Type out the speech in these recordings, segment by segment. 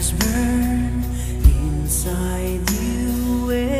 fires burn inside you.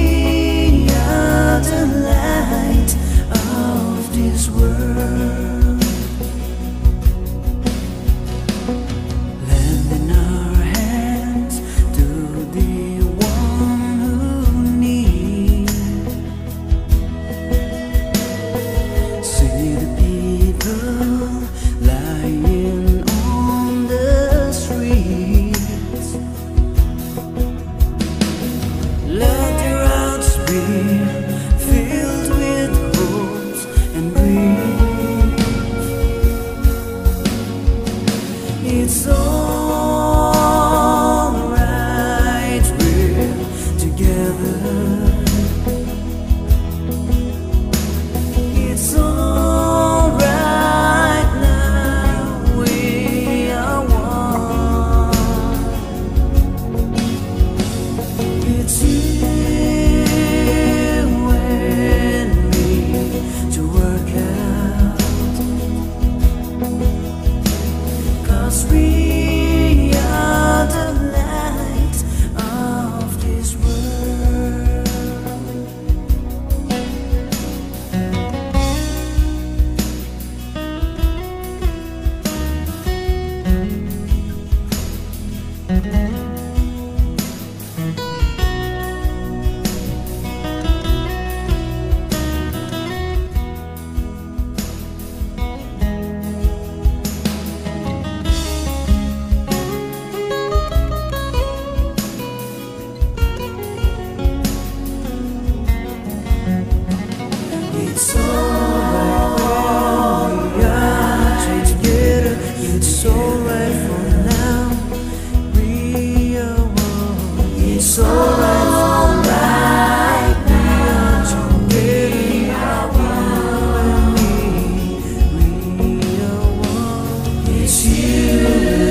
It's all you.